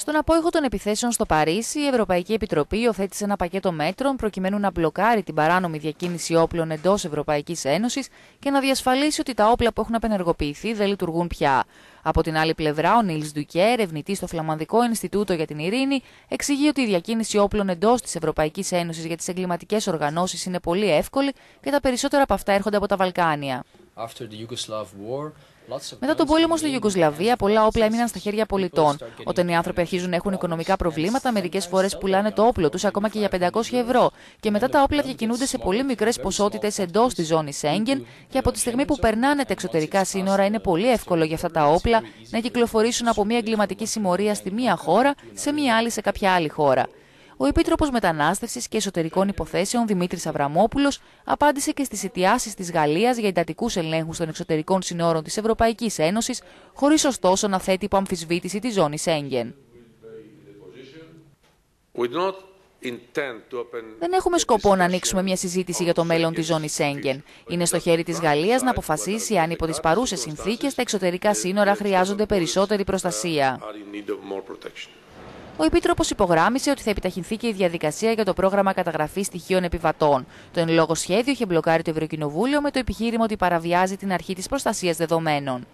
Στον απόϊχο των επιθέσεων στο Παρίσι, η Ευρωπαϊκή Επιτροπή υιοθέτησε ένα πακέτο μέτρων προκειμένου να μπλοκάρει την παράνομη διακίνηση όπλων εντός Ευρωπαϊκής Ένωσης και να διασφαλίσει ότι τα όπλα που έχουν απενεργοποιηθεί δεν λειτουργούν πια. Από την άλλη πλευρά, ο Νίλς Ντουκέ, ερευνητής στο Φλαμανδικό Ινστιτούτο για την Ειρήνη, εξηγεί ότι η διακίνηση όπλων εντός της Ευρωπαϊκής Ένωσης για τις εγκληματικές οργανώσεις είναι πολύ εύκολη και τα περισσότερα από αυτά έρχονται από τα Βαλκάνια. Μετά τον πόλεμο στη Ιουγκοσλαβία, πολλά όπλα έμειναν στα χέρια πολιτών. Όταν οι άνθρωποι αρχίζουν να έχουν οικονομικά προβλήματα, μερικές φορές πουλάνε το όπλο τους ακόμα και για 500 ευρώ. Και μετά τα όπλα διακινούνται σε πολύ μικρές ποσότητες εντός της ζώνης Σέγγεν. Και από τη στιγμή που περνάνε τα εξωτερικά σύνορα, είναι πολύ εύκολο για αυτά τα όπλα να κυκλοφορήσουν από μια εγκληματική συμμορία στη μία χώρα σε μία άλλη σε κάποια άλλη χώρα. Ο Επίτροπος Μετανάστευσης και Εσωτερικών Υποθέσεων Δημήτρης Αβραμόπουλος απάντησε και στις αιτιάσει της Γαλλίας για εντατικούς ελέγχους των εξωτερικών συνόρων της Ευρωπαϊκής Ένωσης, χωρίς ωστόσο να θέτει υπό αμφισβήτηση τη ζώνη Σέγγεν. Δεν έχουμε σκοπό να ανοίξουμε μια συζήτηση για το μέλλον της ζώνης Σέγγεν. Είναι στο χέρι της Γαλλίας να αποφασίσει αν υπό τι παρούσε συνθήκες τα εξωτερικά σύνορα χρειάζονται περισσότερη προστασία. Ο Επίτροπος υπογράμμισε ότι θα επιταχυνθεί και η διαδικασία για το πρόγραμμα καταγραφής στοιχείων επιβατών. Το εν λόγω σχέδιο είχε μπλοκάρει το Ευρωκοινοβούλιο με το επιχείρημα ότι παραβιάζει την αρχή της προστασίας δεδομένων.